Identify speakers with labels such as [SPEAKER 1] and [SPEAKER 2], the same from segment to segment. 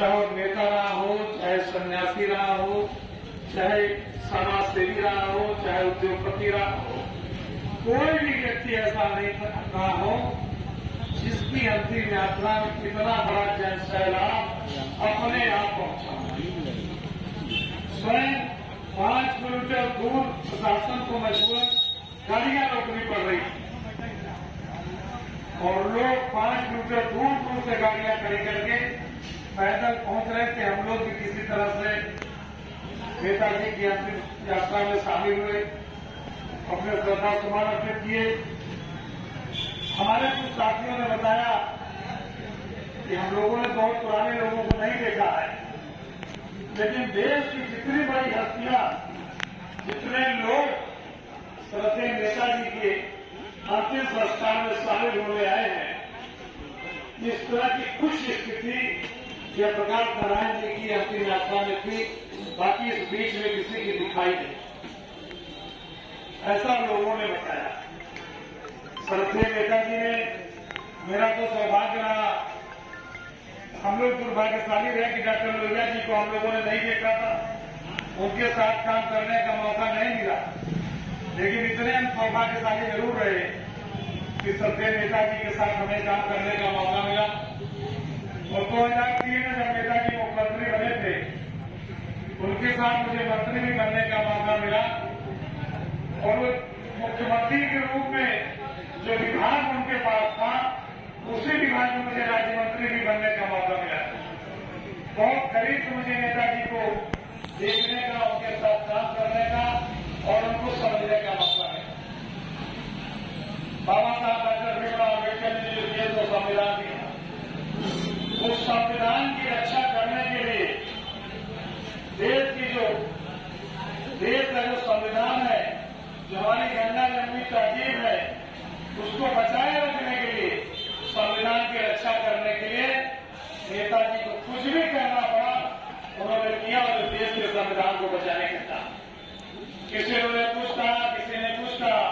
[SPEAKER 1] चाहे वो नेता रहा हो, चाहे सन्यासी रहा हो, चाहे समाज सेवी रहा हो, चाहे उद्योगपति रहा हो, कोई भी व्यक्ति ऐसा नहीं रहा हो जिसकी अंतिम यात्रा में कितना बड़ा जन सैलाब अपने आप पहुँचा। स्वयं पाँच किलोमीटर दूर प्रशासन को मजबूर गाड़ियाँ रोकनी पड़ रही और लोग पाँच किलोमीटर दूर दूर से गाड़ियाँ खड़ी करके पैदल पहुँच रहे थे हम लोग भी किसी तरह से। नेताजी की अंतिम यात्रा में शामिल हुए। अपने श्रद्धा सुमान अर्पित किए। हमारे कुछ साथियों ने बताया कि हम लोगों ने बहुत पुराने लोगों को नहीं देखा है। लेकिन देश की जितनी बड़ी हस्तियाँ, जितने लोग श्रद्धे नेताजी के अंतिम संस्कार में शामिल होने आए हैं, इस तरह की कुछ स्थिति यह प्रकाश नारायण जी की अंतिम यात्रा में थी बाकी इस बीच में किसी की दिखाई नहीं। ऐसा लोगों ने बताया। श्रद्धे नेताजी ने मेरा तो सौभाग्य रहा। हम लोग दुर्भाग्यशाली रहे कि डॉक्टर लोहिया जी को हम लोगों ने नहीं देखा था। उनके साथ काम करने का मौका नहीं मिला। लेकिन इतने हम सौभाग्यशाली ज़रूर रहे कि श्रद्धे नेताजी के साथ हमें काम करने का मौका मिला। और दो हज़ार तीन में जब नेताजी मुख्यमंत्री बने थे उनके साथ मुझे मंत्री भी बनने का मौका मिला और मुख्यमंत्री के रूप में जो विभाग उनके पास था उसी विभाग में मुझे राज्य मंत्री भी बनने का मौका मिला बहुत करीब से मुझे नेताजी को देखने का उनके साथ काम करने का और उनको समझने का मौका मिला बाबा साहब, डॉक्टर भीमराव अंबेडकर ने जो देश को संविधान दिया। उस संविधान की रक्षा करने के लिए देश की जो, देश का जो संविधान है, जो हमारी गंगा जमनी तहजीब है, उसको बचाए रखने के लिए, संविधान की रक्षा करने के लिए नेताजी को कुछ भी करना पड़ा, उन्होंने किया और देश के संविधान को बचाने के काम किसी ने कुछ कहा किसी ने कुछ कहा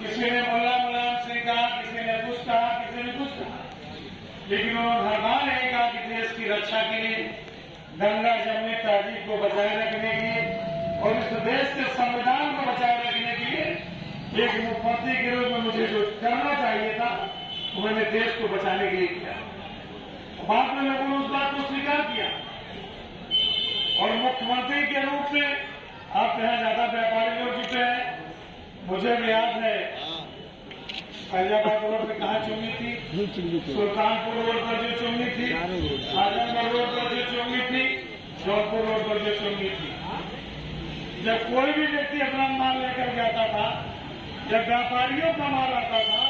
[SPEAKER 1] किसी ने मुल्ला मुलायम सिंह कहा किसी ने कुछ कहा किसी ने कुछ कहा लेकिन उन्होंने बार यही कहा कि देश की रक्षा के लिए, गंगा जमनी तहजीब को बचाए रखने के लिए, और इस देश के संविधान को बचाए रखने के लिए, एक मुख्यमंत्री के रूप में मुझे जो करना चाहिए था, वो मैंने देश को बचाने के लिए किया। बाद में लोगों ने उस बात को स्वीकार किया। और मुख्यमंत्री के रूप में आप यहाँ ज़्यादा व्यापारी लोग जुटे हैं। मुझे भी याद है फैजाबाद रोड पे कहाँ चुनी थी? सुल्तानपुर रोड पर जो चुनी थी आजमगढ़ रोड पर जो चुनी थी, जौनपुर रोड पर जो चुनी थी। जब कोई भी व्यक्ति अपना माल लेकर जाता था, जब व्यापारियों का माल आता था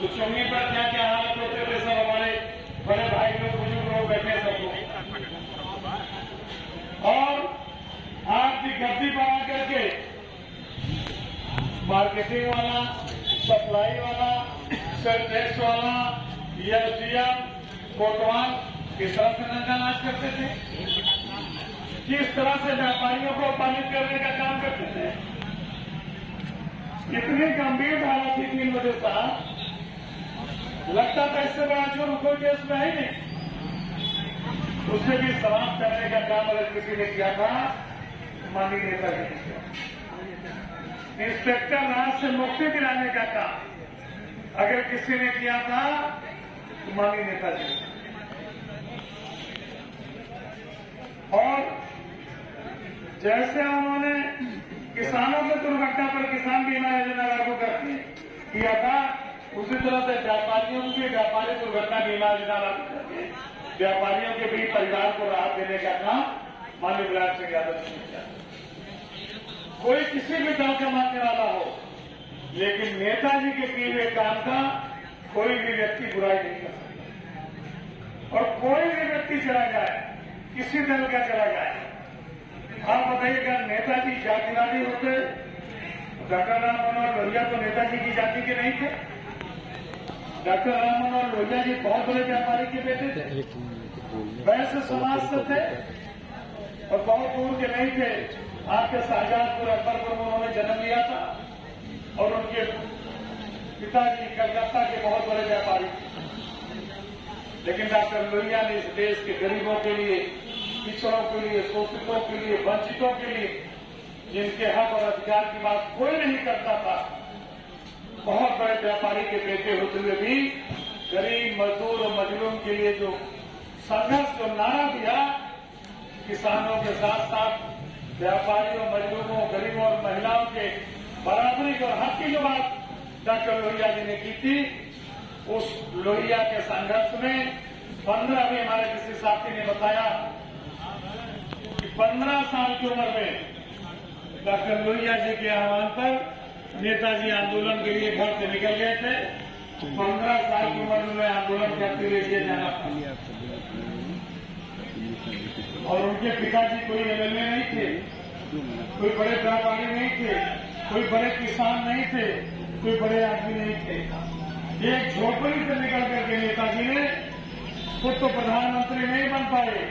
[SPEAKER 1] तो चौंगी पर क्या क्या हालत होते थे सब हमारे बड़े भाई लोग, बुज़ुर्ग लोग बैठे सब और आप भी गद्दी बना करके मार्केटिंग वाला सप्लाई वाला सेल टैक्स वाला एसडीएम कोटवान किस तरह से नाच करते थे। किस तरह से व्यापारियों को पालित करने का काम करते थे? इतनी गंभीर हालत थी तीन बजे साहब। लगता था इससे बड़ा ज़ोर कोई देश में है नहीं। उसे भी समाप्त करने का काम अगर किसी ने किया था, माननीय नेता जी ने किया। इंस्पेक्टर राज से मुक्ति दिलाने का काम। अगर किसी ने किया था तो माननीय नेताजी। और जैसे उन्होंने किसानों के दुर्घटना पर किसान बीमा योजना लागू करके किया था, उसी तरह से व्यापारियों की व्यापारी दुर्घटना बीमा योजना लागू करके व्यापारियों के भी परिवार को राहत देने का काम माननीय विराट सिंह यादव जी ने किया। कोई किसी भी दल का मानने वाला हो लेकिन नेताजी के किए हुए काम का कोई भी व्यक्ति बुराई नहीं कर सकता। और कोई भी व्यक्ति चला जाए किसी दल का चला जाए आप बताइएगा नेताजी जातिवादी होते डॉक्टर राम मनोहर लोहिया तो नेताजी की जाति के नहीं थे? डॉक्टर राम मनोहर लोहिया जी बहुत बड़े व्यापारी के बेटे थे। वैसे समाज से थे और बहुत दूर के नहीं थे। आपके शाहजहांपुर अकबरपुर में उन्होंने जन्म लिया था और उनके पिताजी कलकत्ता के बहुत बड़े व्यापारी थे। लेकिन डॉक्टर लोहिया ने इस देश के गरीबों के लिए, पिछड़ों के लिए, शोषितों के लिए, वंचितों के लिए जिनके हक और अधिकार की बात कोई नहीं करता था, बहुत बड़े व्यापारी के बेटे होते हुए भी गरीब, मजदूर और मजलूम के लिए जो संघर्ष जो नारा दिया, किसानों के साथ साथ व्यापारियों, मजदूरों, गरीबों और महिलाओं के बराबरी और हक की जो बात डॉक्टर लोहिया जी ने की थी, उस लोहिया के संघर्ष में पंद्रह अभी हमारे किसी साथी ने बताया कि पंद्रह साल की उम्र में डॉक्टर लोहिया जी के आह्वान पर नेताजी आंदोलन के लिए घर से निकल गए थे। पंद्रह साल की उम्र में आंदोलन करते हुए जाना और उनके पिताजी कोई एमएलए नहीं थे कोई बड़े व्यापारी नहीं थे कोई बड़े किसान नहीं थे कोई बड़े आदमी नहीं थे। एक झोपड़ी से निकल करके नेताजी ने खुद तो प्रधानमंत्री नहीं बन पाए।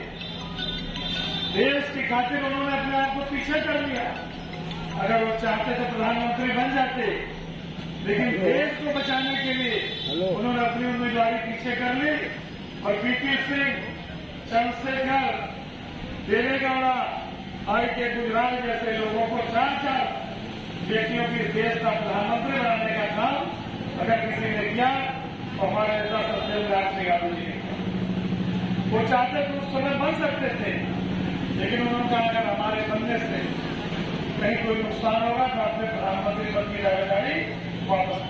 [SPEAKER 1] देश की खातिर उन्होंने अपने आप को पीछे कर लिया। अगर वो चाहते तो प्रधानमंत्री बन जाते। लेकिन देश को बचाने के लिए उन्होंने अपनी उम्मीदवारी पीछे कर ली और P P Singh Chandrashekhar Devegowda I K Gujral जैसे लोगों को चार चार बेटियों की देश का प्रधानमंत्री बनाने का काम अगर किसी ने किया तो हमारे नेता सत्येंद्र राज यादव जी वो चाहते तो उस समय बन सकते थे, लेकिन उन्होंने कहा अगर हमारे बनने से कहीं कोई नुकसान होगा तो अपने प्रधानमंत्री पद की ज़िम्मेदारी वापस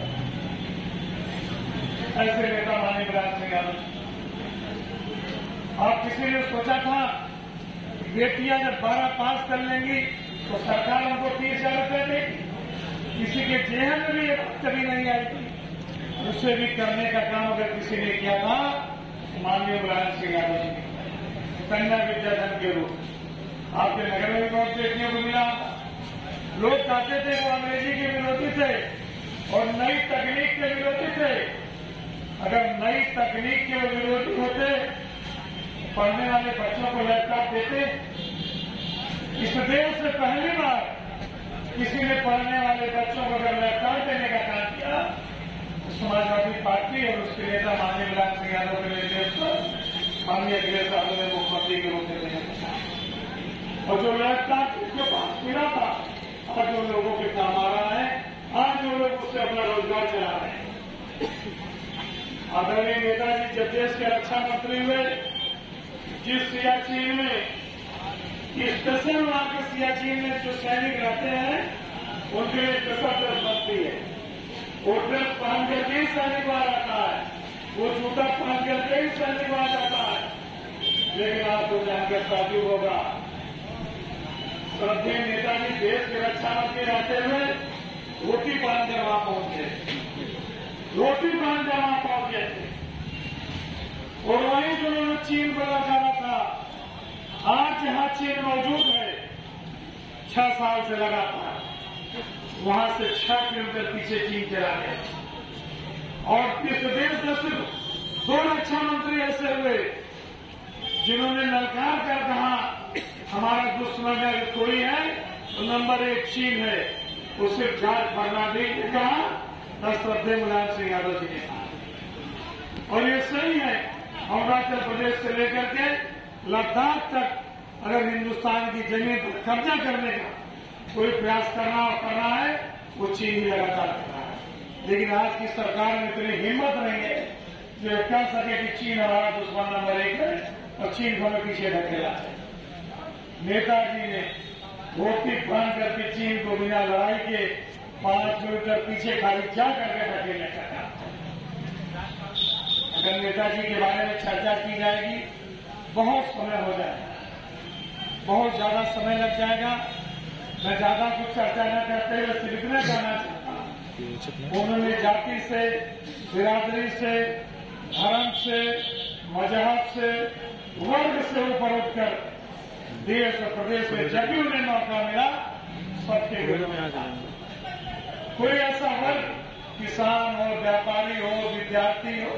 [SPEAKER 1] ऐसे नेता मानी राज सिंह आप किसी ने सोचा था, बेटियाँ जब बारह पास कर लेंगी तो सरकार उनको तीस हज़ार रुपये देगी किसी के जेहन में भी कभी नहीं आई थी। उससे भी करने का काम अगर किसी ने किया था माननीय मुलायम सिंह यादव जी ने। कन्या विद्याधन के रूप आपके नगर में भी बहुत देखने को मिला। लोग चाहते थे वो अंग्रेज़ी के विरोधी थे और नई तकनीक के विरोधी थे। अगर नई तकनीक के विरोधी होते पढ़ने वाले बच्चों को लैपटॉप देते? इस देश से पहली बार किसी ने पढ़ने वाले बच्चों को अगर लैपटॉप देने का काम किया समाजवादी पार्टी और उसके नेता माननीय विराट सिंह यादव के पर माननीय अखिलेश यादव ने मुख्यमंत्री के रूप में देने और जो लैपटॉप उसके पास मिला था, आज जो लोगों के काम आ रहा है, आज जो लोग उससे अपना रोज़गार चला रहे हैं। आदरणीय नेताजी, जब देश के रक्षा मंत्री हुए जिस सियाचिन में इस स्पेशल वहाँ के सियाचिन में जो सैनिक रहते हैं, उनके लिए स्पेशल ड्रेस बनती है। वो ड्रेस पहन करके ही सैनिक वहाँ रहता है। वो जूता पहन करके ही सैनिक वहाँ जाता है। लेकिन आपको जानकर ताजुब होगा। श्रद्धेय नेताजी देश के रक्षा मंत्री रहते हुए रोटी पहन कर वहाँ पहुँचे। रोटी पहन कर वहाँ पहुँच। और वहीं जो उन्होंने चीन बना जाना था आज जहाँ चीन मौजूद है। छह साल से लगातार। वहाँ से छह किलोमीटर पीछे चीन चला गया और इस देश में सिर्फ़ दो रक्षा मंत्री ऐसे हुए, जिन्होंने ललकार कर कहा, हमारा दुश्मन अगर कोई है तो नंबर एक चीन है। सिर्फ़ जॉर्ज फर्नांडिस ने कहा श्रद्धे मुलायम सिंह यादव जी ने कहा। और ये सही है अरुणाचल प्रदेश से लेकर के लद्दाख तक अगर हिंदुस्तान की ज़मीन पर कब्जा करने का कोई प्रयास करना और करना है, वो चीन ही लगातार कर रहा है। लेकिन आज की सरकार में इतनी हिम्मत नहीं है जो कह सके कि चीन हमारा दुश्मन नंबर एक है और चीन को हमें पीछे ढकेला है। नेताजी ने रोटी बाँध करके चीन को बिना लड़ाई के पाँच किलोमीटर पीछे खाली क्या करके काम अगर नेताजी के बारे में चर्चा की जाएगी। बहुत समय हो जाएगा। बहुत ज़्यादा समय लग जाएगा। मैं ज़्यादा कुछ चर्चा न करते हुए सिर्फ़ इतना कहना चाहता हूँ उन्होंने जाति से, बिरादरी से, धर्म से, मज़हब से, वर्ग से ऊपर उठकर देश और प्रदेश में जब भी उन्हें मौका मिला, सबके विरोध में कोई ऐसा वर्ग किसान हो, व्यापारी हो, विद्यार्थी हो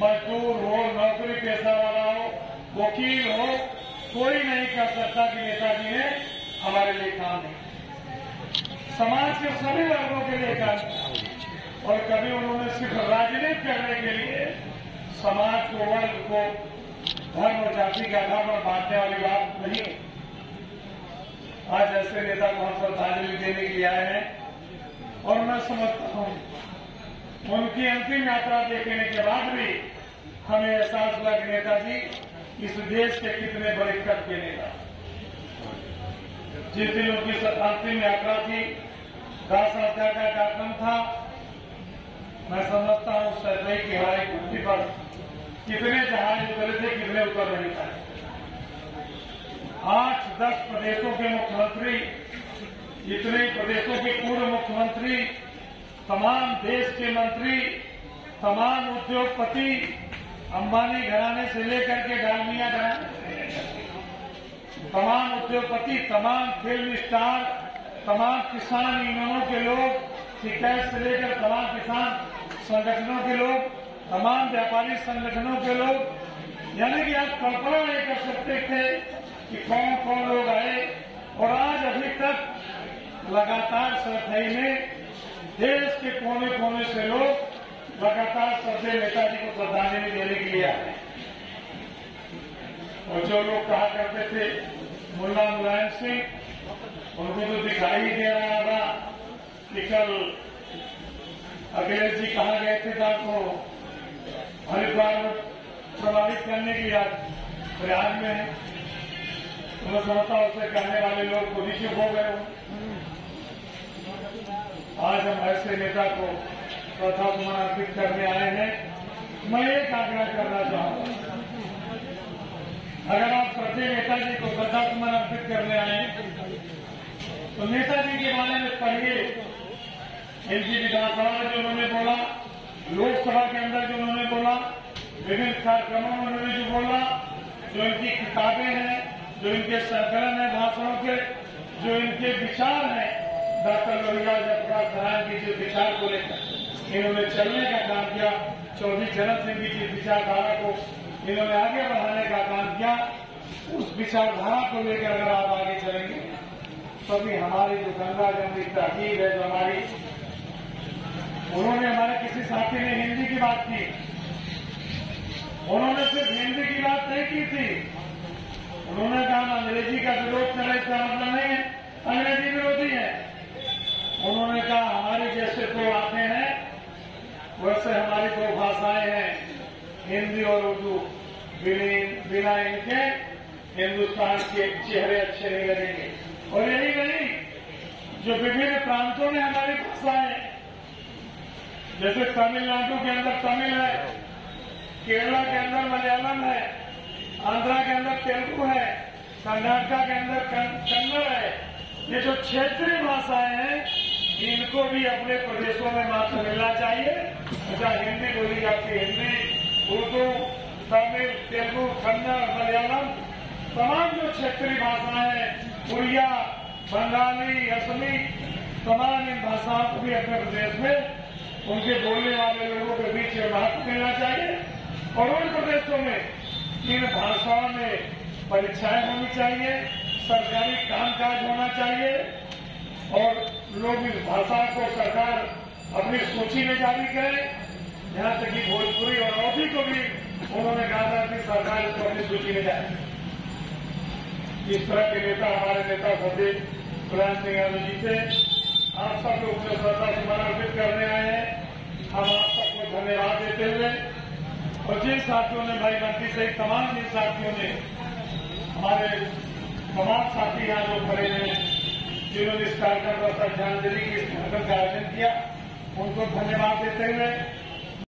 [SPEAKER 1] मजदूर हो नौकरी पेशा वाला हो। वकील हो। कोई नहीं कर सकता कि नेताजी ने हमारे लिए काम नहीं समाज के सभी वर्गों के लिए काम और कभी उन्होंने सिर्फ़ राजनीति करने के लिए समाज को वर्ग को धर्म और जाति के आधार पर बांटने वाली बात नहीं आज ऐसे नेता को हम श्रद्धांजलि देने के लिए आए हैं। और मैं समझता हूँ उनकी अंतिम यात्रा देखने के बाद भी हमें एहसास हुआ कि नेताजी, इस देश के कितने बड़े कद के नेता। जिस दिन उनकी अंतिम यात्रा थी, दास हत्या का कार्यक्रम था, मैं समझता हूँ सदई की हवाई कुर्सी पर कितने जहाज़ उतरे थे, कितने उतर रहे थे आठ, दस प्रदेशों के मुख्यमंत्री जितने प्रदेशों के पूर्व मुख्यमंत्री तमाम देश के मंत्री, तमाम उद्योगपति, अंबानी घराने से लेकर के डालमिया घराने तमाम उद्योगपति, तमाम फ़िल्म स्टार, तमाम किसान यूनियनों के लोग, शिकायत से लेकर तमाम किसान संगठनों के लोग, तमाम व्यापारी संगठनों के लोग, यानी कि आप कल्पना नहीं कर सकते थे कि कौन कौन लोग आए और आज अभी तक लगातार सरथई में देश के कोने कोने से लोग लगातार श्रद्धे नेताजी को श्रद्धांजलि देने के लिए आए। और जो लोग कहा करते थे, मुल्ला मुलायम सिंह, उनको तो दिखाई दे रहा था कि कल अखिलेश जी कहा गए थे तो आपको हरिद्वार में प्रभावित करने की प्रयास में है। मैं समझता हूँ उसे कहने वाले लोग खुद ही हो गए आज हम ऐसे नेता को श्रद्धा सुमन अर्पित करने आए हैं। मैं एक आग्रह करना चाहूँगा, अगर आप श्रद्धे नेताजी को श्रद्धा सुमन अर्पित करने आए तो नेताजी के बारे में पढ़िए। इनकी विधानसभा में जो उन्होंने बोला, लोकसभा के अंदर जो उन्होंने बोला, विभिन्न कार्यक्रमों में उन्होंने जो बोला, जो इनकी किताबें हैं, जो इनके संकलन है भाषणों के, जो इनके विचार हैं डॉक्टर लोहिया जयप्रकाश नारायण की जो विचार को लेकर। इन्होंने चलने का काम किया, चौधरी चरण सिंह जी की विचारधारा को इन्होंने आगे बढ़ाने का काम किया, उस विचारधारा को लेकर अगर आप आगे चलेंगे तभी हमारी जो गंगा जमनी तहकीब है, जो हमारी, उन्होंने हमारे किसी साथी ने हिंदी की बात की। उन्होंने सिर्फ़ हिंदी की बात नहीं की थी। उन्होंने कहा, अंग्रेज़ी का विरोध करे इसका मतलब नहीं है। अंग्रेज़ी विरोधी है। उन्होंने कहा, हमारे जैसे दो आते हैं, वैसे हमारी दो भाषाएँ हैं, हिंदी और उर्दू। बिना इनके हिंदुस्तान के चेहरे अच्छे नहीं लगेंगे। और यही नहीं, जो विभिन्न प्रांतों में हमारी भाषाएँ जैसे तमिलनाडु के अंदर तमिल है, केरला के अंदर मलयालम है, आंध्रा के अंदर तेलुगु है, कर्नाटका के अंदर कन्नड़ है ये जो क्षेत्रीय भाषाएँ हैं, इनको भी अपने प्रदेशों में मात्र मिलना चाहिए। जहाँ हिंदी बोली जाती है, हिंदी, उर्दू, तमिल, तेलुगु, कन्नड़, मलयालम, तमाम जो क्षेत्रीय भाषाएँ हैं, उड़िया, बंगाली, असमी, तमाम इन भाषाओं को भी अपने प्रदेश में उनके बोलने वाले लोगों के बीच महत्व मिलना चाहिए। और उन प्रदेशों में इन भाषाओं में परीक्षाएँ होनी चाहिए। सरकारी कामकाज होना चाहिए और लोग इस भाषा को सरकार अपनी सूची में जारी करे। यहाँ तक कि भोजपुरी और अवधि को भी उन्होंने कहा था कि सरकार इसको अपनी सूची में जाए इस तरह के नेता, हमारे नेता सदीप प्रधान सिंह यादव जी थे। आप सब लोग जो श्रद्धा समर्पित करने आए हैं। हम आप सबको धन्यवाद देते हुए और जिन साथियों ने भाई मंत्री सहित तमाम जिन साथियों ने हमारे तमाम साथी यहाँ जो खड़े हैं, जिन्होंने इस कार्यक्रम का श्रद्धांजलि के कार्यक्रम का आयोजन किया, उनको धन्यवाद देते हुए